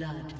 Blood.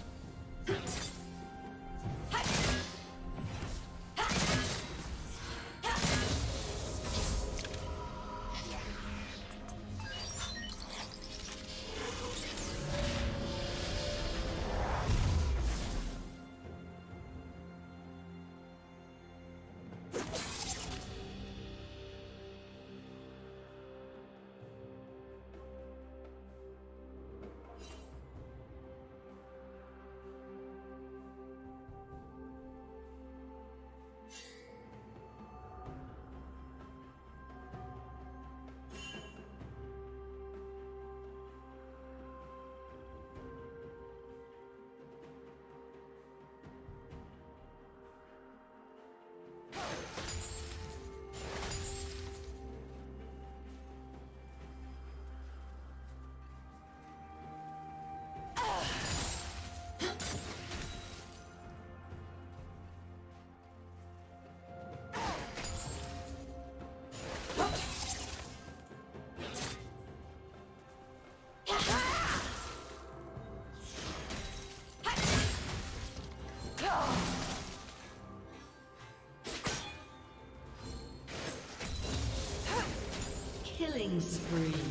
Killing spree.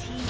Team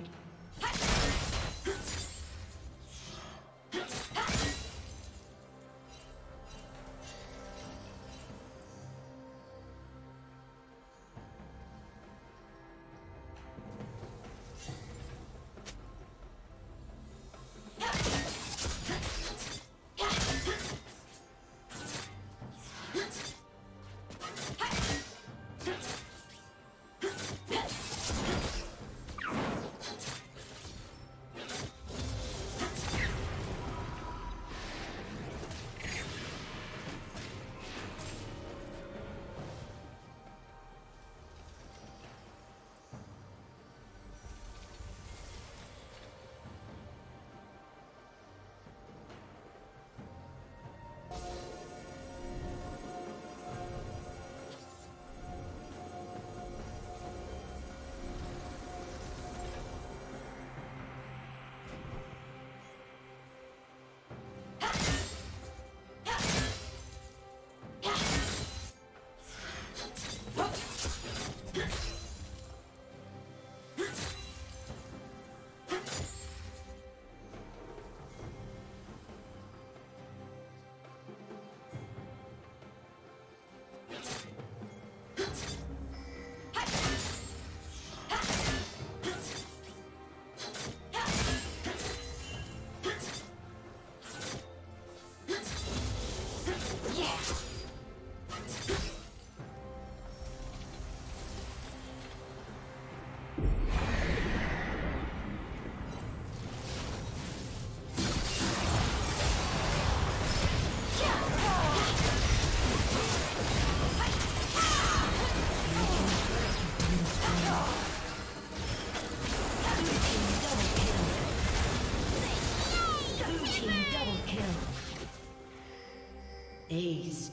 Aced.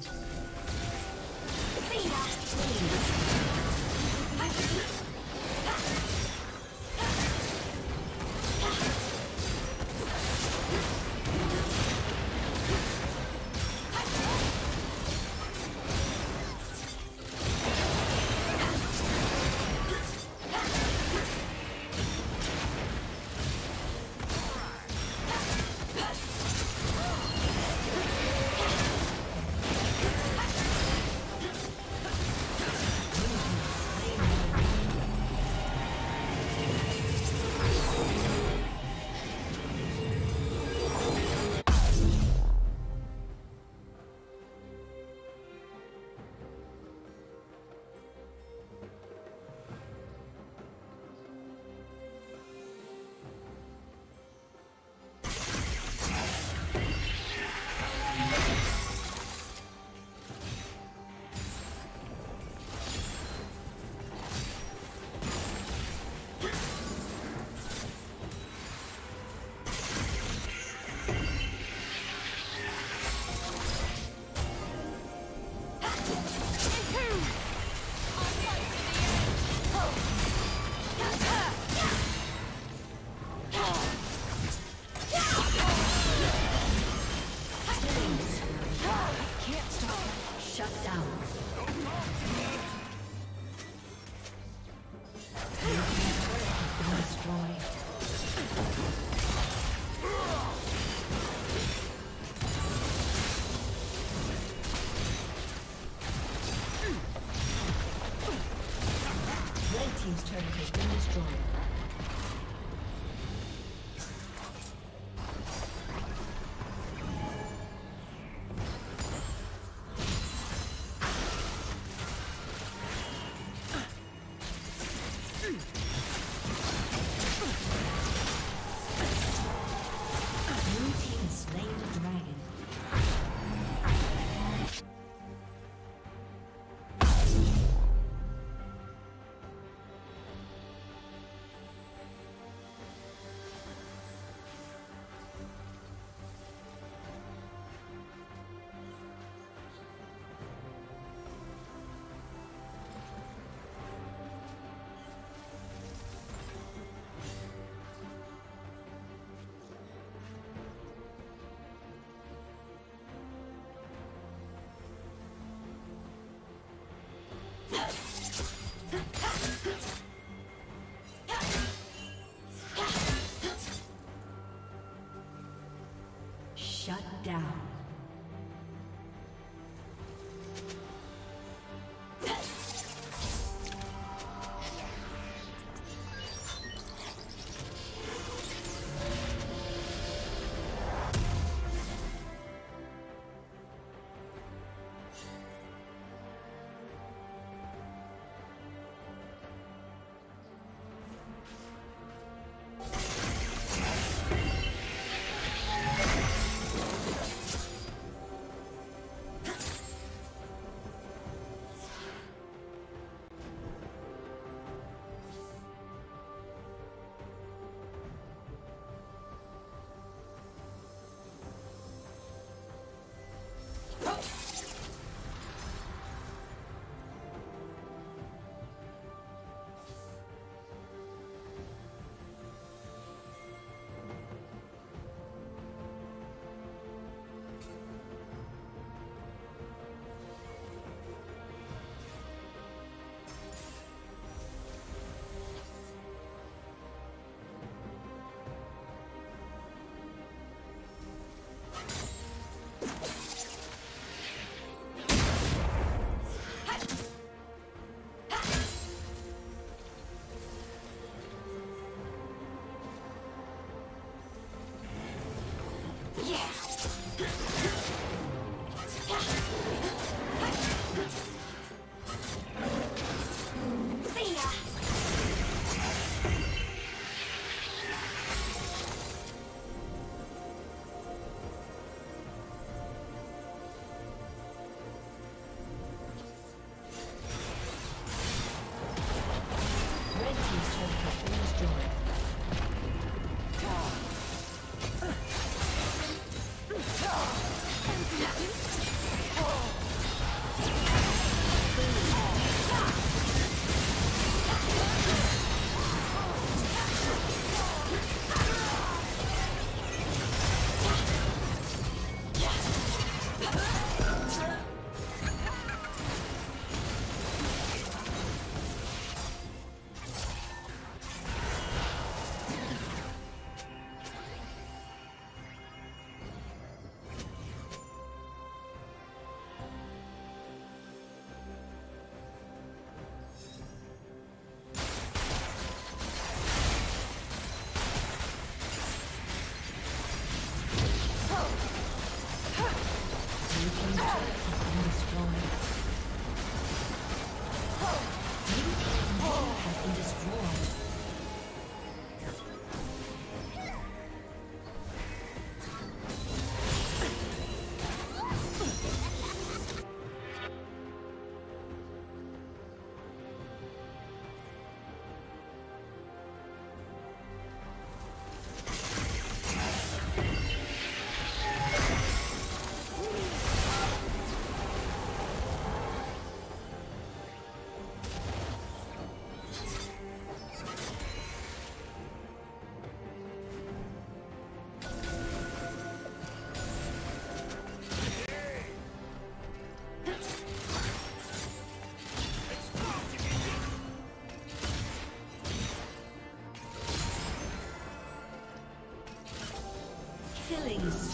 Killing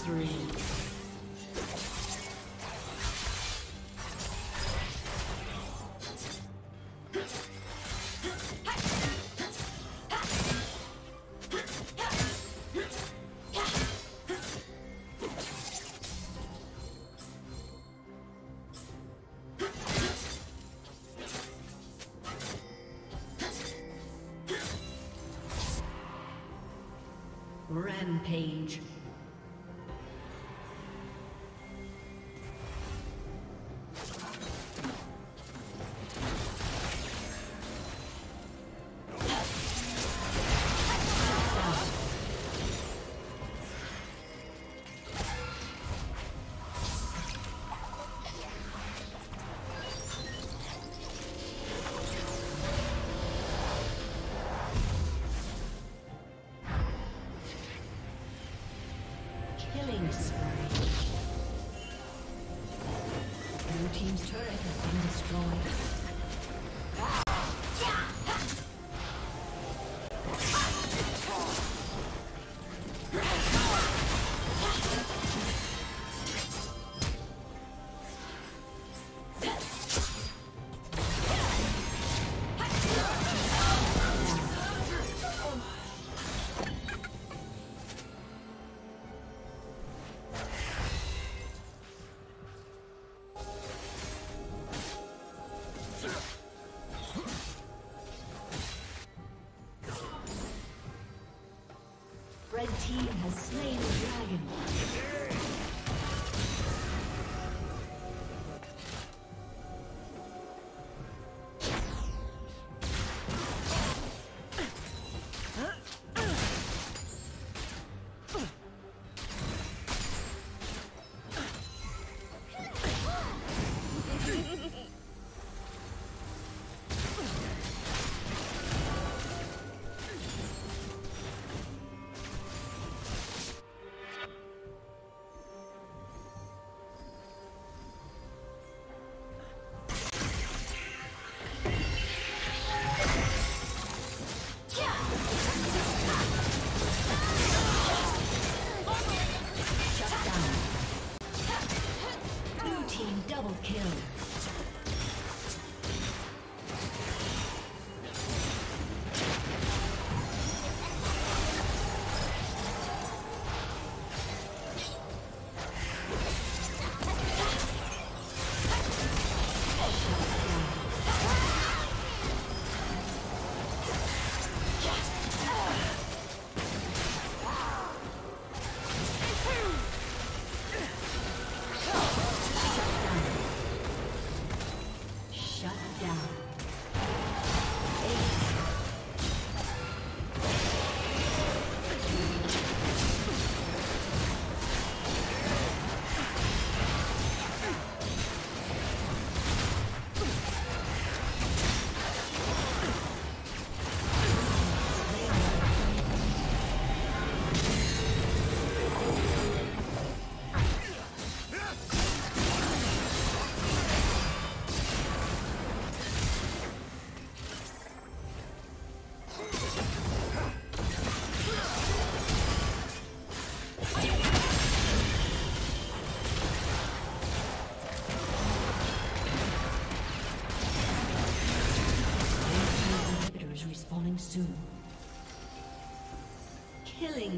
spree. Rampage. team has slain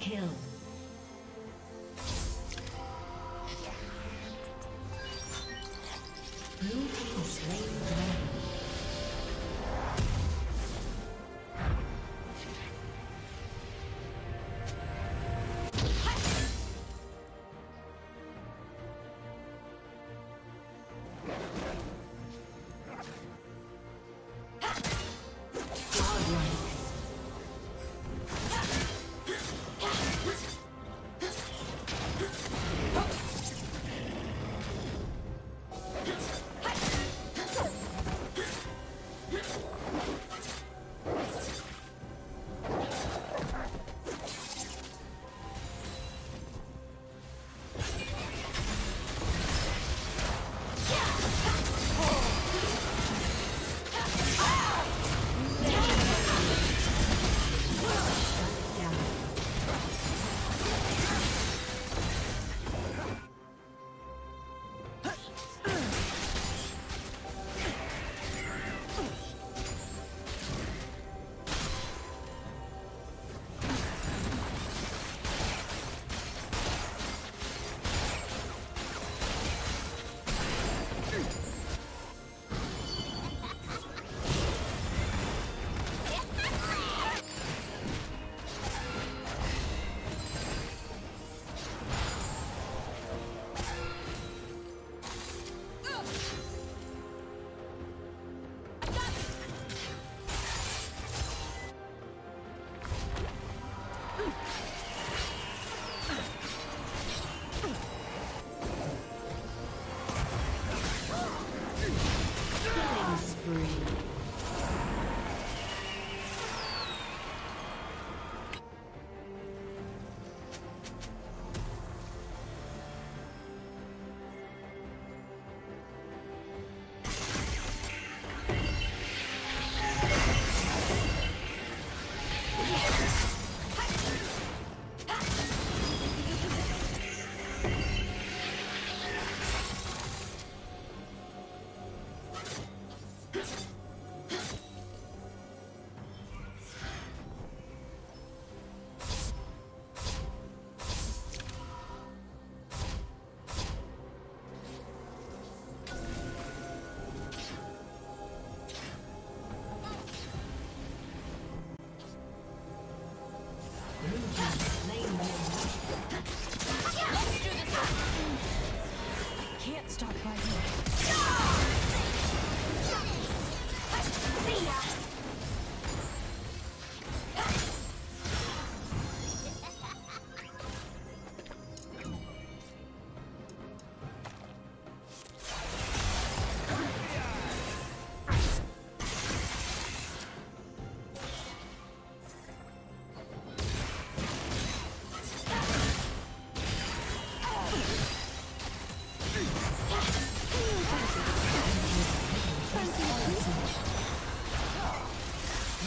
Kill.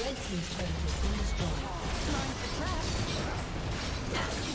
Red Team's turret has been destroyed. Mind the trap.